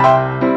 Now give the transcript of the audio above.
Música